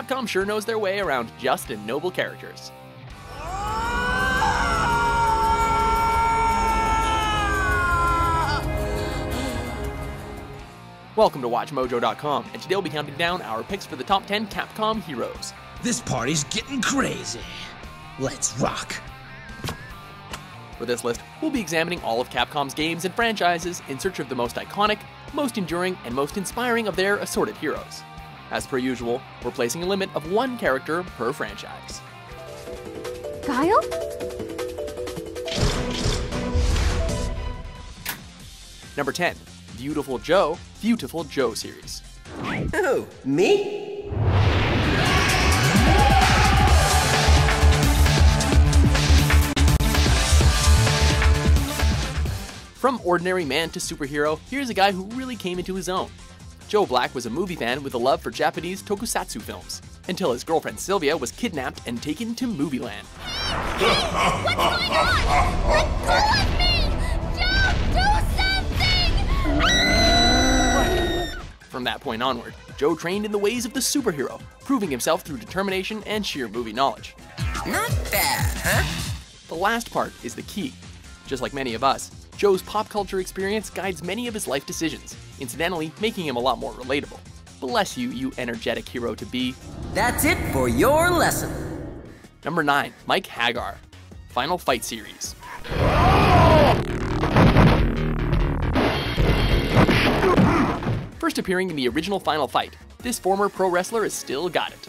Capcom sure knows their way around just and noble characters. Welcome to WatchMojo.com, and today we'll be counting down our picks for the top 10 Capcom heroes. This party's getting crazy. Let's rock. For this list, we'll be examining all of Capcom's games and franchises in search of the most iconic, most enduring, and most inspiring of their assorted heroes. As per usual, we're placing a limit of one character per franchise. Guile? Number 10, Beautiful Joe, Beautiful Joe series. Oh, me? From ordinary man to superhero, here's a guy who really came into his own. Joe Black was a movie fan with a love for Japanese tokusatsu films, until his girlfriend Sylvia was kidnapped and taken to Movie Land. What's going on? Let go of me! Joe, do something! From that point onward, Joe trained in the ways of the superhero, proving himself through determination and sheer movie knowledge. Not bad, huh? The last part is the key. Just like many of us, Joe's pop culture experience guides many of his life decisions, incidentally making him a lot more relatable. Bless you, you energetic hero to be. That's it for your lesson. Number 9, Mike Haggar. Final Fight Series. First appearing in the original Final Fight, this former pro wrestler has still got it.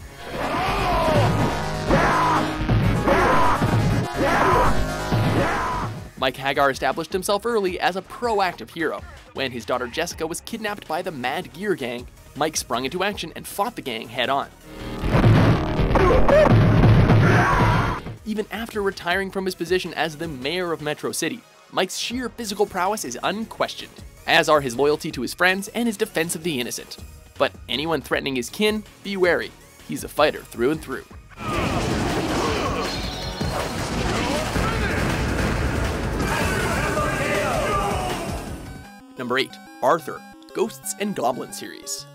Mike Haggar established himself early as a proactive hero. When his daughter Jessica was kidnapped by the Mad Gear Gang, Mike sprung into action and fought the gang head on. Even after retiring from his position as the mayor of Metro City, Mike's sheer physical prowess is unquestioned, as are his loyalty to his friends and his defense of the innocent. But anyone threatening his kin, be wary. He's a fighter through and through. Number 8, Arthur, Ghosts 'n Goblins series.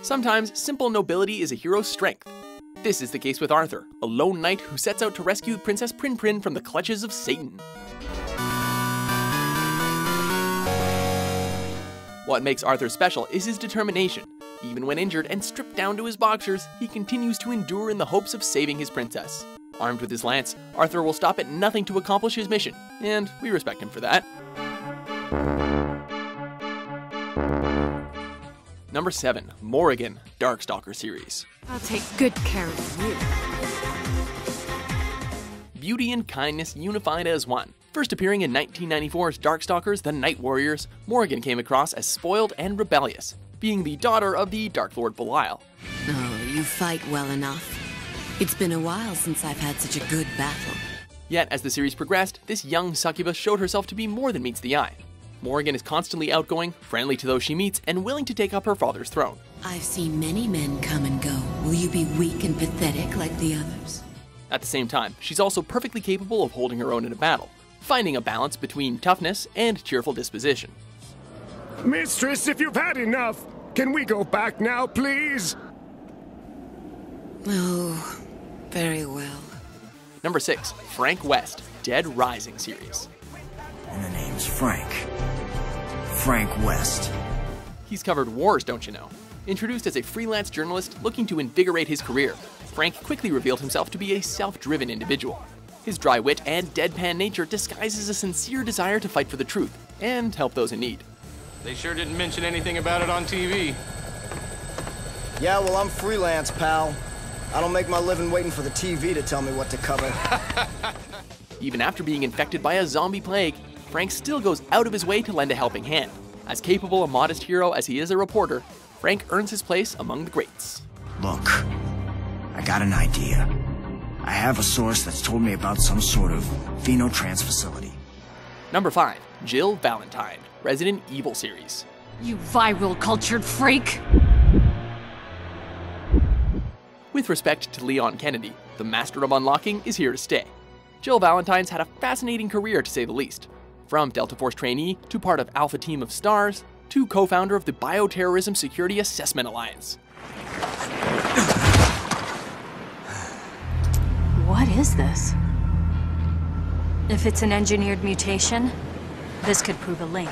Sometimes simple nobility is a hero's strength. This is the case with Arthur, a lone knight who sets out to rescue Princess Prinprin from the clutches of Satan. What makes Arthur special is his determination. Even when injured and stripped down to his boxers, he continues to endure in the hopes of saving his princess. Armed with his lance, Arthur will stop at nothing to accomplish his mission, and we respect him for that. Number 7, Morrigan, Darkstalker series. I'll take good care of you. Beauty and kindness unified as one. First appearing in 1994's Darkstalkers The Night Warriors, Morrigan came across as spoiled and rebellious, being the daughter of the Dark Lord Belial. Oh, you fight well enough. It's been a while since I've had such a good battle. Yet, as the series progressed, this young succubus showed herself to be more than meets the eye. Morrigan is constantly outgoing, friendly to those she meets, and willing to take up her father's throne. I've seen many men come and go. Will you be weak and pathetic like the others? At the same time, she's also perfectly capable of holding her own in a battle, finding a balance between toughness and cheerful disposition. Mistress, if you've had enough, can we go back now, please? Oh, very well. Number 6, Frank West, Dead Rising series. And the name's Frank. Frank West. He's covered wars, don't you know? Introduced as a freelance journalist looking to invigorate his career, Frank quickly revealed himself to be a self driven individual. His dry wit and deadpan nature disguises a sincere desire to fight for the truth and help those in need. They sure didn't mention anything about it on TV. Yeah, well, I'm freelance, pal. I don't make my living waiting for the TV to tell me what to cover. Even after being infected by a zombie plague, Frank still goes out of his way to lend a helping hand. As capable a modest hero as he is a reporter, Frank earns his place among the greats. Look, I got an idea. I have a source that's told me about some sort of phenotrans facility. Number 5, Jill Valentine, Resident Evil series. You viral cultured freak! With respect to Leon Kennedy, the master of unlocking is here to stay. Jill Valentine's had a fascinating career to say the least. From Delta Force trainee to part of Alpha Team of S.T.A.R.S., to co-founder of the Bioterrorism Security Assessment Alliance. What is this? If it's an engineered mutation, this could prove a link.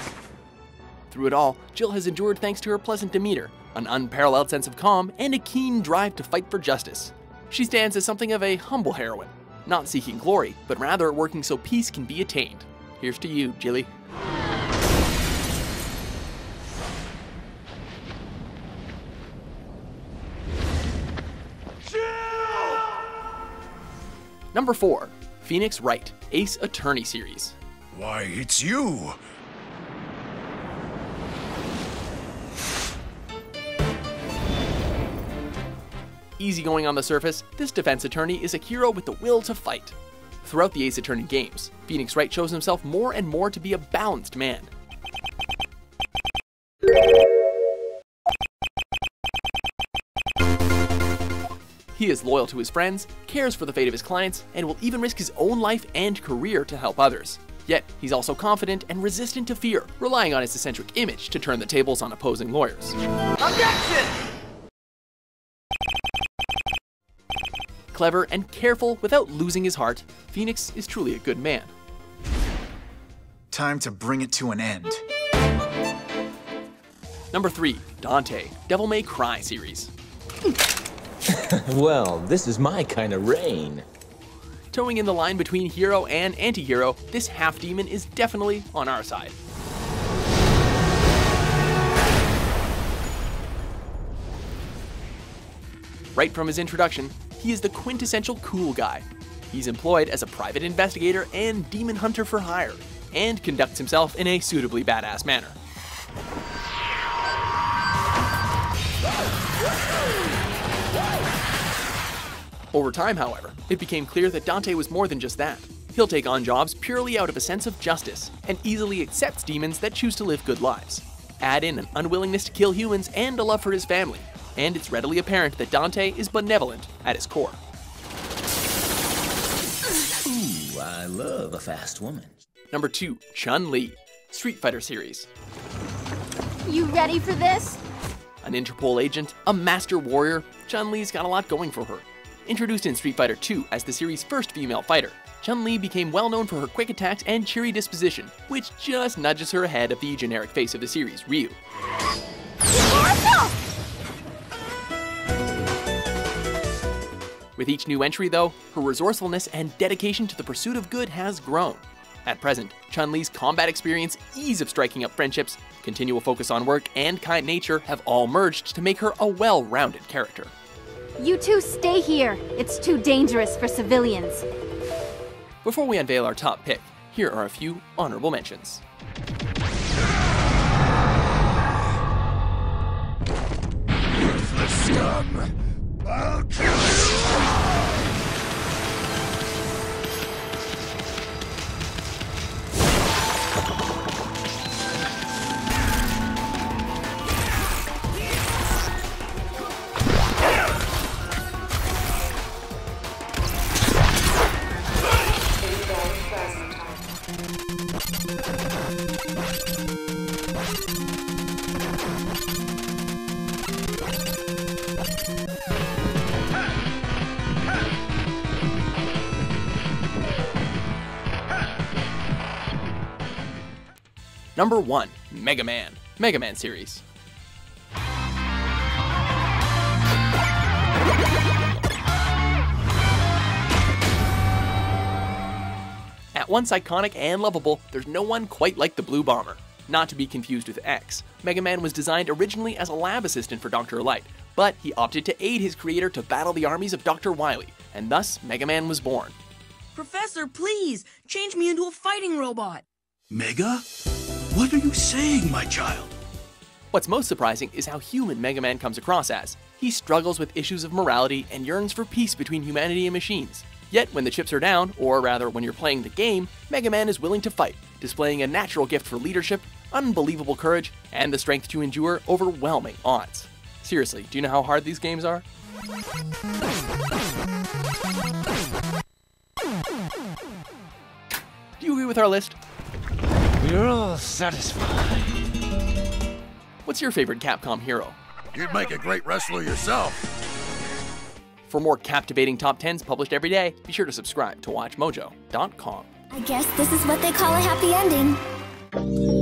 Through it all, Jill has endured thanks to her pleasant demeanor, an unparalleled sense of calm, and a keen drive to fight for justice. She stands as something of a humble heroine, not seeking glory, but rather working so peace can be attained. Here's to you, Jilly. Number 4. Phoenix Wright, Ace Attorney Series. Why, it's you! Easygoing on the surface, this defense attorney is a hero with the will to fight. Throughout the Ace Attorney games, Phoenix Wright shows himself more and more to be a balanced man. He is loyal to his friends, cares for the fate of his clients, and will even risk his own life and career to help others. Yet, he's also confident and resistant to fear, relying on his eccentric image to turn the tables on opposing lawyers. Objection! Clever and careful without losing his heart, Phoenix is truly a good man. Time to bring it to an end. Number 3. Dante, Devil May Cry series. well, this is my kind of rain. Toeing in the line between hero and anti-hero, this half-demon is definitely on our side. Right from his introduction, he is the quintessential cool guy. He's employed as a private investigator and demon hunter for hire, and conducts himself in a suitably badass manner. Over time, however, it became clear that Dante was more than just that. He'll take on jobs purely out of a sense of justice, and easily accepts demons that choose to live good lives. Add in an unwillingness to kill humans and a love for his family, and it's readily apparent that Dante is benevolent at his core. Ooh, I love a fast woman. Number 2. Chun-Li, Street Fighter series. You ready for this? An Interpol agent, a master warrior, Chun-Li's got a lot going for her. Introduced in Street Fighter II as the series' first female fighter, Chun-Li became well known for her quick attacks and cheery disposition, which just nudges her ahead of the generic face of the series, Ryu. With each new entry, though, her resourcefulness and dedication to the pursuit of good has grown. At present, Chun Li's combat experience, ease of striking up friendships, continual focus on work, and kind nature have all merged to make her a well rounded character. You two stay here. It's too dangerous for civilians. Before we unveil our top pick, here are a few honorable mentions. Ruthless scum! I'll kill you! Number 1 Mega Man, Mega Man series. At once iconic and lovable, there's no one quite like the Blue Bomber. Not to be confused with X, Mega Man was designed originally as a lab assistant for Dr. Light, but he opted to aid his creator to battle the armies of Dr. Wily, and thus Mega Man was born. Professor, please, change me into a fighting robot. Mega? What are you saying, my child? What's most surprising is how human Mega Man comes across as. He struggles with issues of morality and yearns for peace between humanity and machines. Yet, when the chips are down, or rather when you're playing the game, Mega Man is willing to fight, displaying a natural gift for leadership, unbelievable courage, and the strength to endure overwhelming odds. Seriously, do you know how hard these games are? Do you agree with our list? We're all satisfied. What's your favorite Capcom hero? You'd make a great wrestler yourself. For more captivating top 10s published every day, be sure to subscribe to WatchMojo.com. I guess this is what they call a happy ending.